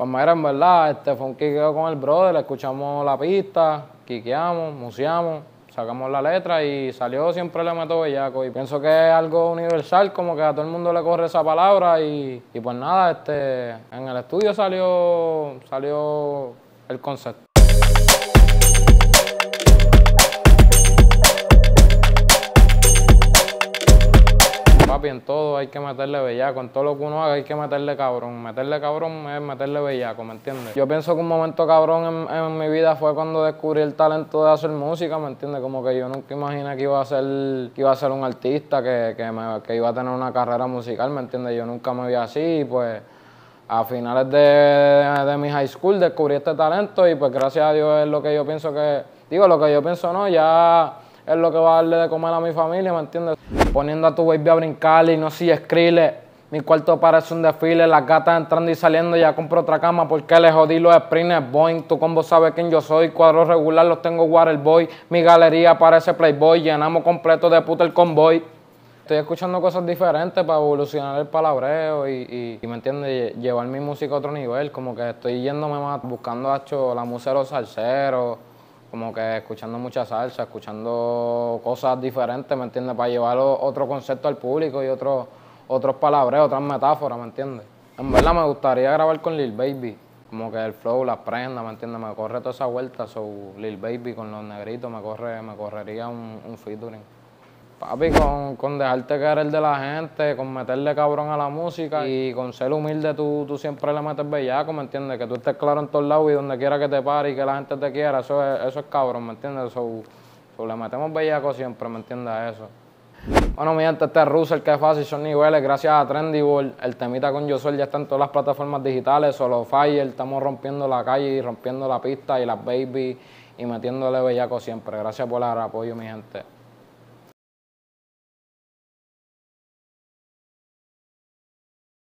Pues mira, en verdad, este fue un quiqueo con el brother, escuchamos la pista, quiqueamos, museamos, sacamos la letra y salió siempre le meto bellaco. Y pienso que es algo universal, como que a todo el mundo le corre esa palabra y, y pues nada, este, en el estudio salió, salió el concepto. Papi, en todo hay que meterle bellaco, en todo lo que uno haga hay que meterle cabrón. Meterle cabrón es meterle bellaco, ¿me entiendes? Yo pienso que un momento cabrón en, mi vida fue cuando descubrí el talento de hacer música, ¿me entiendes? Como que yo nunca imaginé que iba a ser, que iba a ser un artista, que, que, me- que iba a tener una carrera musical, ¿me entiendes? Yo nunca me vi así pues a finales de, de mi high school descubrí este talento y pues gracias a Dios es lo que yo pienso que, digo, lo que yo pienso no, ya es lo que va a darle de comer a mi familia, ¿me entiendes? Poniendo a tu baby a brincar y no si escrile, mi cuarto parece un desfile, las gatas entrando y saliendo, ya compro otra cama porque le jodí los sprints, Boeing, tu combo sabe quién yo soy, cuadro regular los tengo Waterboy, mi galería parece Playboy, llenamos completo de puta el convoy. Estoy escuchando cosas diferentes para evolucionar el palabreo y, y, me entiendes, Lle- llevar mi música a otro nivel. Como que estoy yéndome más, buscando hecho, la los salseros, como que escuchando mucha salsa, escuchando cosas diferentes, ¿me entiendes? Para llevar otro concepto al público y otro, otros palabreos, otras metáforas, ¿me entiendes? En verdad me gustaría grabar con Lil Baby. Como que el flow, las prendas, ¿me entiendes? Me corre toda esa vuelta, so Lil Baby con los negritos me corre, me correría un featuring. Papi, con, con dejarte querer de la gente, con meterle cabrón a la música y con ser humilde tú, tú siempre le metes bellaco, ¿me entiendes? Que tú estés claro en todos lados y donde quiera que te pare y que la gente te quiera, eso es, eso es cabrón, ¿me entiendes? So, so le metemos bellaco siempre, ¿me entiendes? Eso. Bueno, mi gente, este es Russell, que es fácil, son niveles, gracias a Trendyboard. El temita con Yo Soy ya está en todas las plataformas digitales, solo Fire, estamos rompiendo la calle y rompiendo la pista y las baby y metiéndole bellaco siempre. Gracias por el apoyo, mi gente.